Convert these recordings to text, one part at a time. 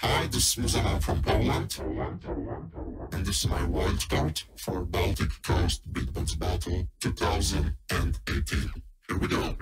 Hi, this is Muzaman from Poland. And this is my wild card for Baltic Coast Beatbox Battle 2018. Here we go. Here we go.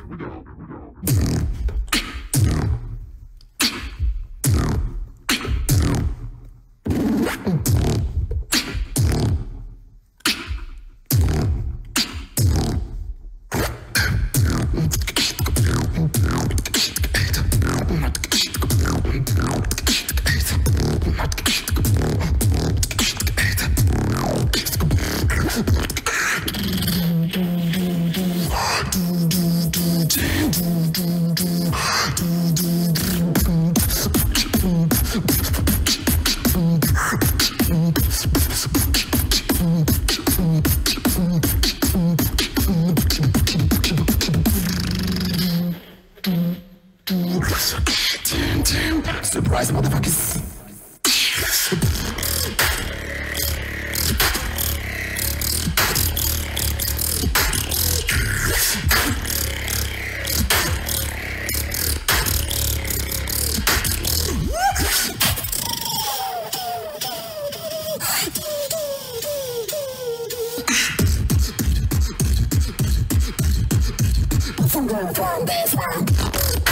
Surprise, motherfuckers. from the from this one.